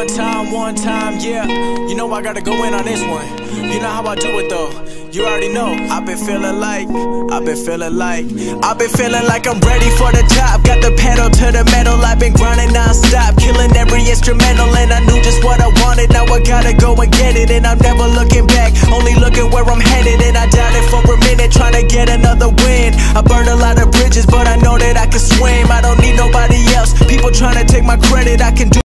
one time, one time, yeah. You know I gotta go in on this one. You know how I do it though. You already know. I've been feeling like, I've been feeling like, I've been feeling like I'm ready for the top. Got the pedal to the metal. I've been grinding non-stop, killing every instrumental, and I knew just what I wanted. Now I gotta go and get it, and I'm never looking back. Only looking where I'm headed, and I doubted for a minute, trying to get another win. I burned a lot of bridges, but I know that I can swim. I don't need nobody else. People trying to take my credit, I can do.